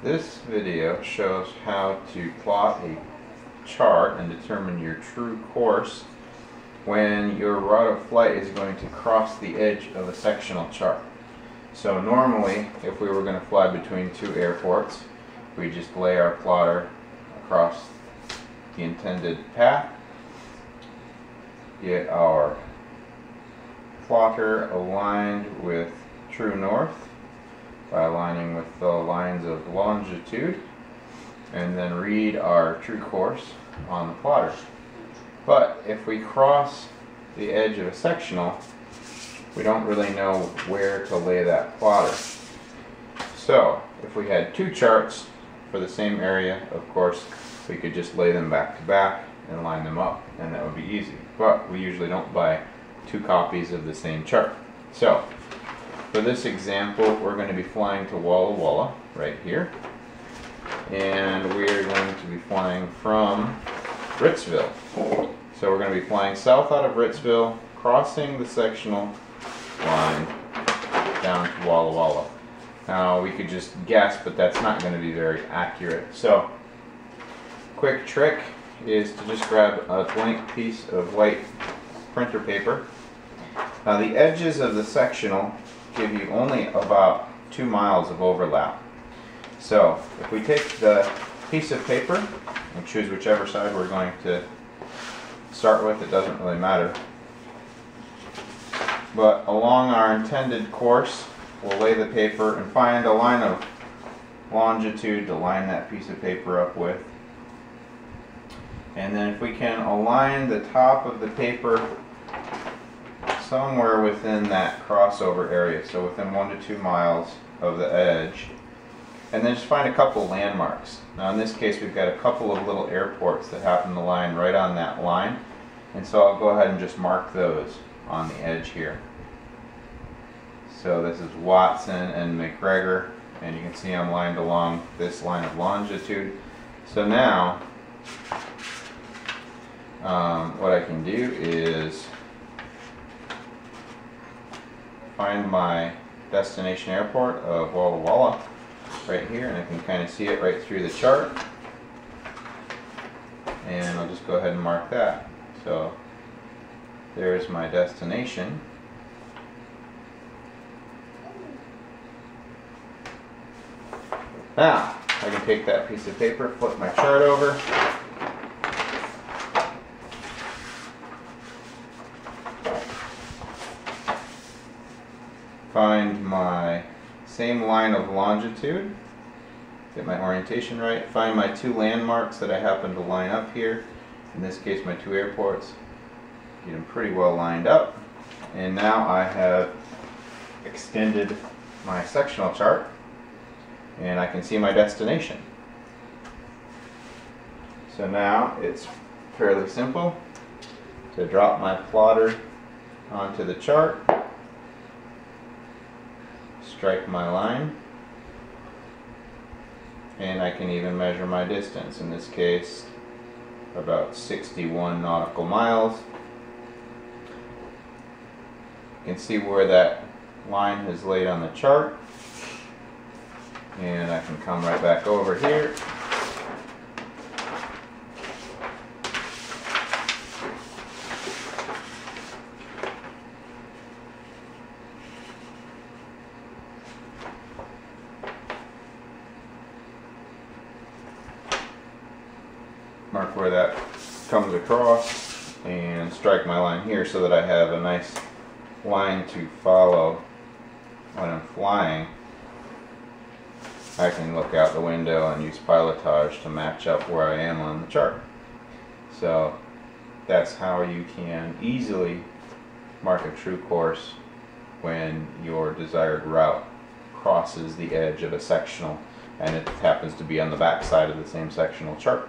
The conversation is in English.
This video shows how to plot a chart and determine your true course when your route of flight is going to cross the edge of a sectional chart. So normally, if we were going to fly between two airports, we just lay our plotter across the intended path, get our plotter aligned with true north, by aligning with the lines of longitude and then read our true course on the plotter. But if we cross the edge of a sectional, we don't really know where to lay that plotter. So if we had two charts for the same area, of course, we could just lay them back to back and line them up and that would be easy. But we usually don't buy two copies of the same chart. So for this example, we're going to be flying to Walla Walla, right here. And we are going to be flying from Ritzville. So we're going to be flying south out of Ritzville, crossing the sectional line down to Walla Walla. Now we could just guess, but that's not going to be very accurate. So, quick trick is to just grab a blank piece of white printer paper. Now the edges of the sectional give you only about two miles of overlap. So if we take the piece of paper and choose whichever side we're going to start with, it doesn't really matter. But along our intended course, we'll lay the paper and find a line of longitude to line that piece of paper up with. And then if we can align the top of the paper somewhere within that crossover area, so within one to two miles of the edge. And then just find a couple landmarks. Now in this case we've got a couple of little airports that happen to line right on that line. And so I'll go ahead and just mark those on the edge here. So this is Watson and McGregor, and you can see I'm lined along this line of longitude. So now, um, what I can do is find my destination airport of Walla Walla right here and I can kind of see it right through the chart. And I'll just go ahead and mark that. So there's my destination. Now I can take that piece of paper flip my chart over find my same line of longitude, get my orientation right, find my two landmarks that I happen to line up here, in this case my two airports, get them pretty well lined up, and now I have extended my sectional chart, and I can see my destination. So now it's fairly simple to drop my plotter onto the chart strike my line and I can even measure my distance. In this case about 61 nautical miles. You can see where that line is laid on the chart and I can come right back over here mark where that comes across and strike my line here so that I have a nice line to follow when I'm flying. I can look out the window and use pilotage to match up where I am on the chart. So that's how you can easily mark a true course when your desired route crosses the edge of a sectional and it happens to be on the back side of the same sectional chart.